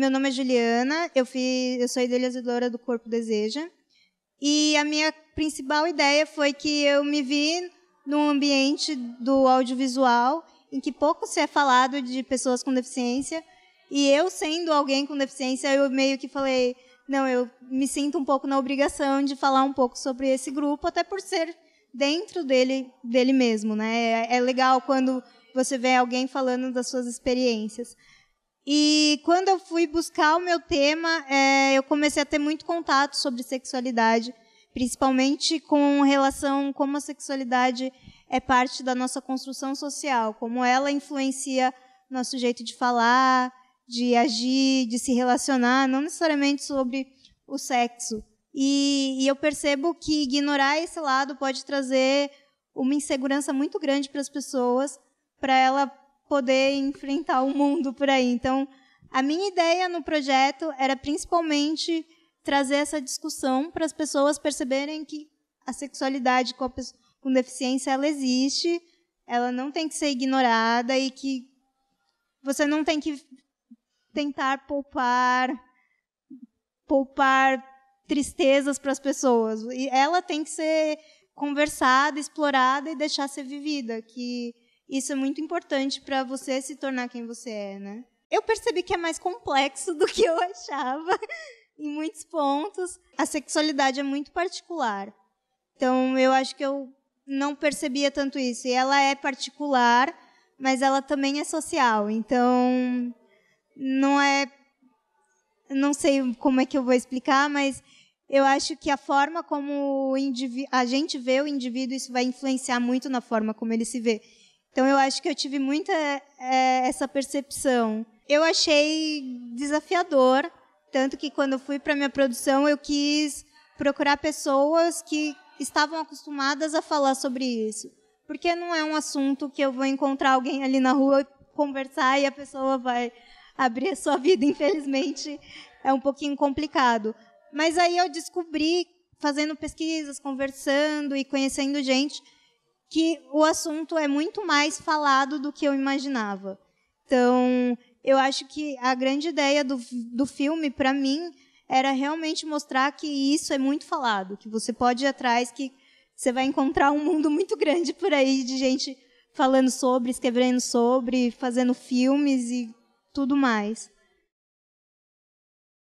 meu nome é Juliana, eu, fiz, eu sou idealizadora do Corpo Deseja. E a minha principal ideia foi que eu me vi num ambiente do audiovisual em que pouco se é falado de pessoas com deficiência. E eu, sendo alguém com deficiência, eu meio que falei: não, eu me sinto um pouco na obrigação de falar um pouco sobre esse grupo, até por ser dentro dele, dele mesmo. Né? É, é legal quando você vê alguém falando das suas experiências. E quando eu fui buscar o meu tema, é, eu comecei a ter muito contato sobre sexualidade, principalmente com relação como a sexualidade é parte da nossa construção social, como ela influencia nosso jeito de falar, de agir, de se relacionar, não necessariamente sobre o sexo. E, e eu percebo que ignorar esse lado pode trazer uma insegurança muito grande para as pessoas, para ela poder enfrentar o mundo por aí. Então, a minha ideia no projeto era principalmente trazer essa discussão para as pessoas perceberem que a sexualidade com, a com deficiência ela existe, ela não tem que ser ignorada e que você não tem que tentar poupar poupar tristezas para as pessoas. E ela tem que ser conversada, explorada e deixar ser vivida, que isso é muito importante para você se tornar quem você é, né? Eu percebi que é mais complexo do que eu achava em muitos pontos. A sexualidade é muito particular. Então, eu acho que eu não percebia tanto isso. E ela é particular, mas ela também é social. Então, não é. Não sei como é que eu vou explicar, mas eu acho que a forma como a gente vê o indivíduo, isso vai influenciar muito na forma como ele se vê. Então, eu acho que eu tive muita é, essa percepção. Eu achei desafiador, tanto que quando eu fui para minha produção, eu quis procurar pessoas que estavam acostumadas a falar sobre isso. Porque não é um assunto que eu vou encontrar alguém ali na rua conversar e a pessoa vai abrir a sua vida, infelizmente, é um pouquinho complicado. Mas aí eu descobri, fazendo pesquisas, conversando e conhecendo gente, que o assunto é muito mais falado do que eu imaginava. Então, eu acho que a grande ideia do, do filme, para mim, era realmente mostrar que isso é muito falado, que você pode ir atrás, que você vai encontrar um mundo muito grande por aí de gente falando sobre, escrevendo sobre, fazendo filmes e tudo mais.